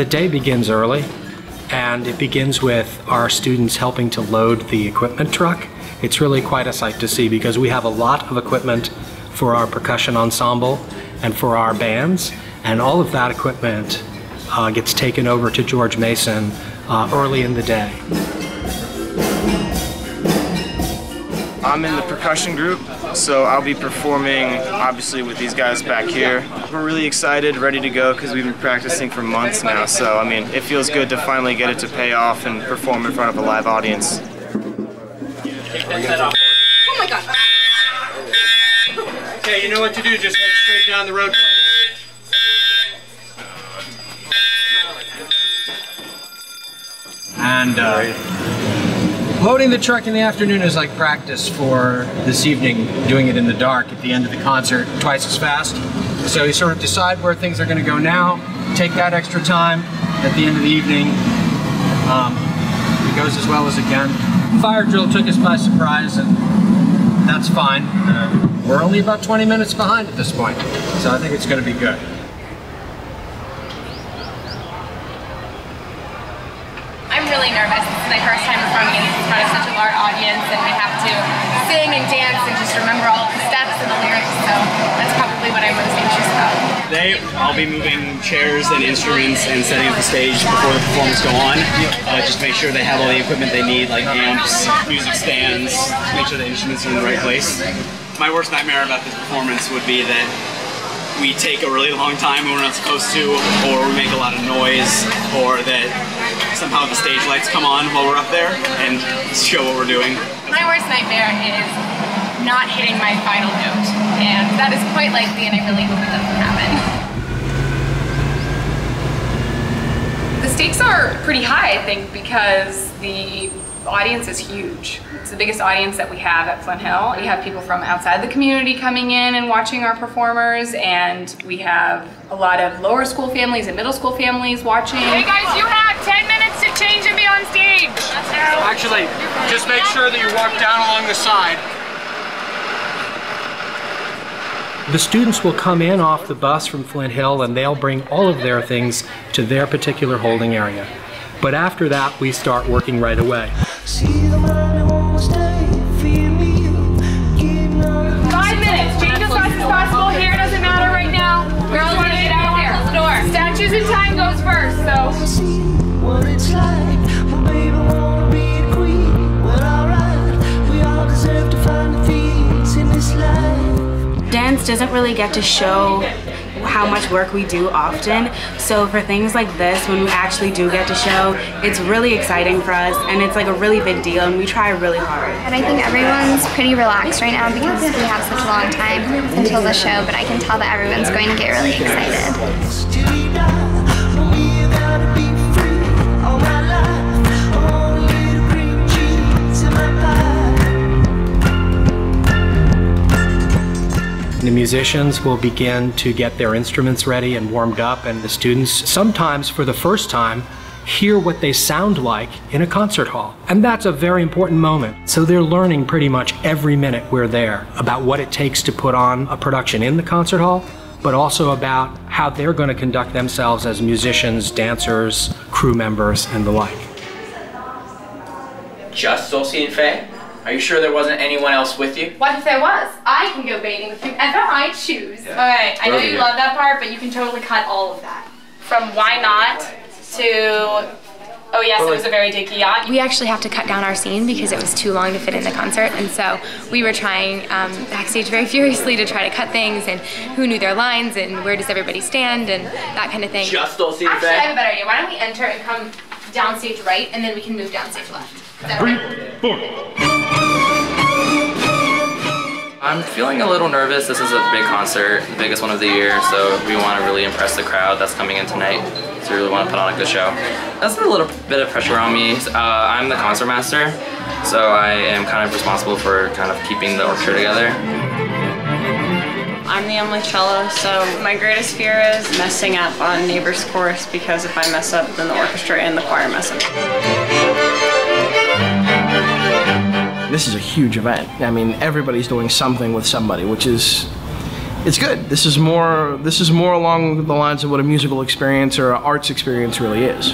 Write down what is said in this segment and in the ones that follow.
The day begins early, and it begins with our students helping to load the equipment truck. It's really quite a sight to see because we have a lot of equipment for our percussion ensemble and for our bands, and all of that equipment uh, gets taken over to George Mason uh, early in the day. I'm in the percussion group, so I'll be performing obviously with these guys back here. We're really excited, ready to go because we've been practicing for months now. So, I mean, it feels good to finally get it to pay off and perform in front of a live audience. Oh my god. Okay, you know what to do, just head straight down the road. And uh, loading the truck in the afternoon is like practice for this evening, doing it in the dark at the end of the concert twice as fast. So you sort of decide where things are going to go now, take that extra time at the end of the evening. Um, it goes as well as it can. Fire drill took us by surprise and that's fine. Uh, we're only about 20 minutes behind at this point, so I think it's going to be good. I'm really nervous. This is my first time performing in front of such a large audience, and we have to sing and dance and just remember all the steps and the lyrics. So that's probably what I'm most anxious about. Today, I'll be moving chairs and instruments and setting up the stage before the performance go on. Uh, just make sure they have all the equipment they need, like amps, music stands, make sure the instruments are in the right place. My worst nightmare about this performance would be that we take a really long time when we're not supposed to, or we make a lot of noise, or that somehow the stage lights come on while we're up there and show what we're doing. My worst nightmare is not hitting my final note, and that is quite likely, and I really hope it doesn't happen. The stakes are pretty high, I think, because the audience is huge. It's the biggest audience that we have at Flint Hill. We have people from outside the community coming in and watching our performers, and we have a lot of lower school families and middle school families watching. Hey guys, you have 10 minutes to change and be on stage. Actually, just make sure that you walk down along the side. The students will come in off the bus from Flint Hill and they'll bring all of their things to their particular holding area. But after that, we start working right away. Five minutes. Change as fast as possible. Here doesn't matter right now. Just want to get out. Door. Statues in time goes first, so. Dance doesn't really get to show how much work we do often. So for things like this, when we actually do get to show, it's really exciting for us and it's like a really big deal and we try really hard. And I think everyone's pretty relaxed right now because we have such a long time until the show, but I can tell that everyone's going to get really excited. The musicians will begin to get their instruments ready and warmed up, and the students, sometimes for the first time, hear what they sound like in a concert hall. And that's a very important moment. So they're learning pretty much every minute we're there about what it takes to put on a production in the concert hall, but also about how they're going to conduct themselves as musicians, dancers, crew members, and the like. Just Dulcie and Faye? Are you sure there wasn't anyone else with you? What if there was? I can go bathing with whoever I choose. Okay, I know you love that part, but you can totally cut all of that. From why not to oh yes, it was a very dicky yacht. We actually have to cut down our scene because it was too long to fit in the concert, and so we were trying um, backstage very furiously to try to cut things and who knew their lines and where does everybody stand and that kind of thing. Just Dulcie and Actually, I have a better idea. Why don't we enter and come downstage right, and then we can move downstage left. Is that right? I'm feeling a little nervous. This is a big concert, the biggest one of the year, so we want to really impress the crowd that's coming in tonight. So we really want to put on a good show. That's a little bit of pressure on me. Uh, I'm the concert master, so I am kind of responsible for kind of keeping the orchestra together. I'm the only cello, so my greatest fear is messing up on Neighbor's Chorus because if I mess up, then the orchestra and the choir mess up. This is a huge event. I mean, everybody's doing something with somebody, which is it's good. This is more this is more along the lines of what a musical experience or an arts experience really is.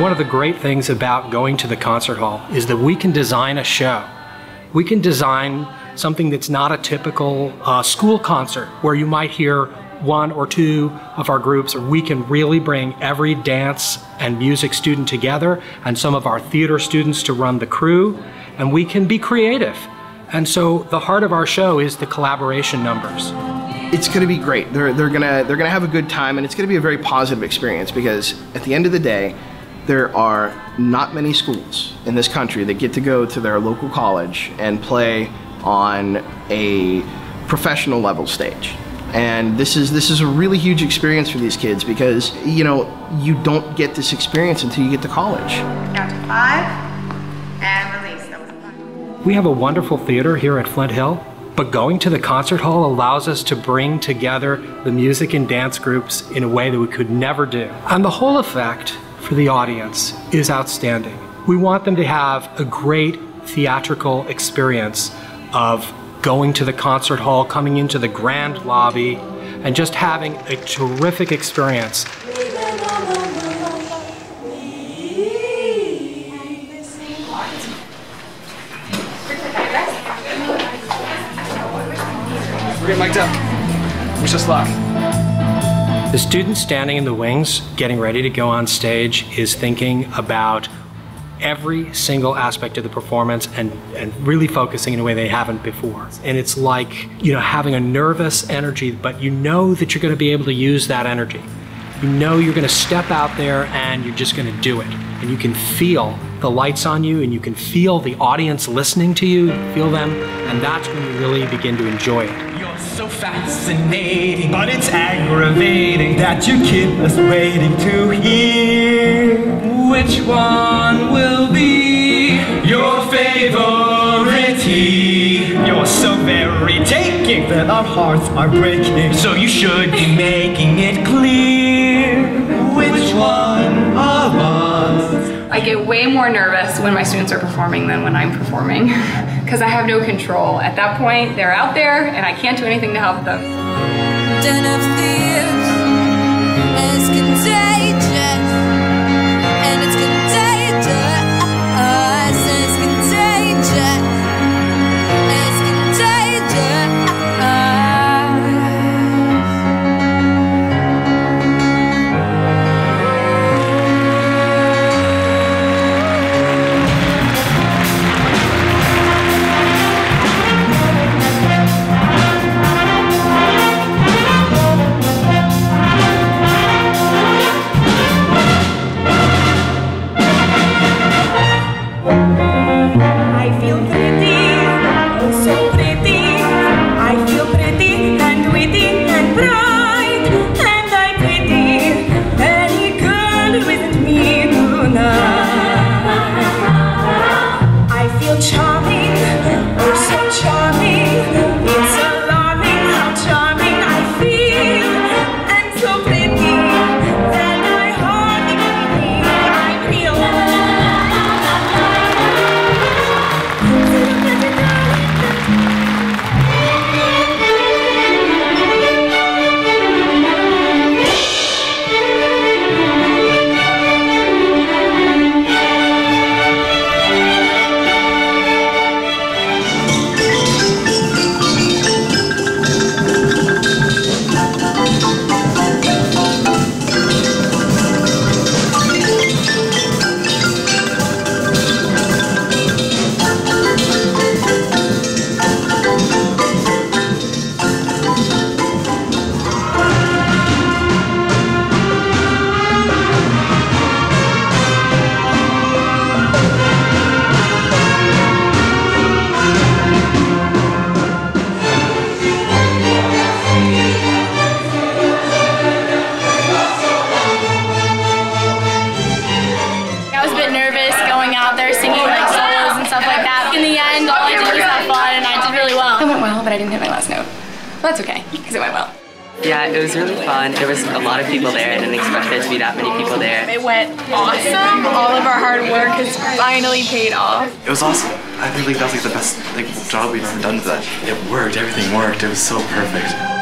One of the great things about going to the concert hall is that we can design a show. We can design something that's not a typical uh, school concert where you might hear one or two of our groups, we can really bring every dance and music student together and some of our theater students to run the crew, and we can be creative. And so the heart of our show is the collaboration numbers. It's going to be great. They're, they're gonna they're gonna have a good time, and it's going to be a very positive experience because at the end of the day, there are not many schools in this country that get to go to their local college and play on a professional level stage. And this is this is a really huge experience for these kids because you know you don't get this experience until you get to college. Count to five and release. That was We have a wonderful theater here at Flint Hill, but going to the concert hall allows us to bring together the music and dance groups in a way that we could never do. And the whole effect for the audience is outstanding. We want them to have a great theatrical experience of going to the concert hall, coming into the grand lobby, and just having a terrific experience. We're getting mic'd up. Wish us luck. The student standing in the wings, getting ready to go on stage, is thinking about every single aspect of the performance and, and really focusing in a way they haven't before. And it's like, you know, having a nervous energy, but you know that you're going to be able to use that energy. You know you're going to step out there and you're just going to do it. And you can feel the lights on you and you can feel the audience listening to you, feel them, and that's when you really begin to enjoy it. You're so fascinating, but it's aggravating that you keep us waiting to hear which one will be your favorite. You're so very taking that our hearts are breaking, so you should be making it clear which one of us. I get way more nervous when my students are performing than when I'm performing because I have no control. At that point, they're out there and I can't do anything to help them. Didn't hit my last note. But that's okay, because it went well. Yeah, it was really fun. There was a lot of people there. I didn't expect there to be that many people there. It went awesome. All of our hard work has finally paid off. It was awesome. I think like that's like the best like job we've ever done for that. It worked. Everything worked. It was so perfect.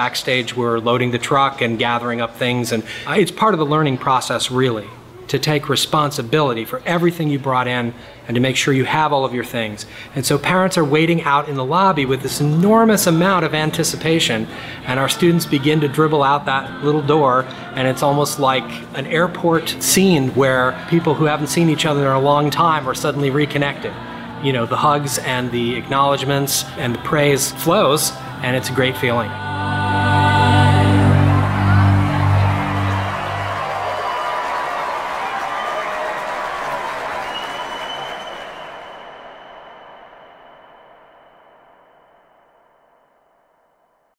Backstage, we're loading the truck and gathering up things, and it's part of the learning process, really, to take responsibility for everything you brought in and to make sure you have all of your things. And so parents are waiting out in the lobby with this enormous amount of anticipation, and our students begin to dribble out that little door, and it's almost like an airport scene where people who haven't seen each other in a long time are suddenly reconnected. You know, the hugs and the acknowledgments and the praise flows, and it's a great feeling.